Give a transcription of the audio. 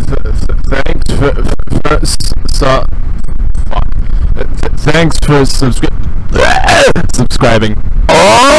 thanks for, for, so, thanks for subscri- subscribing. Oh!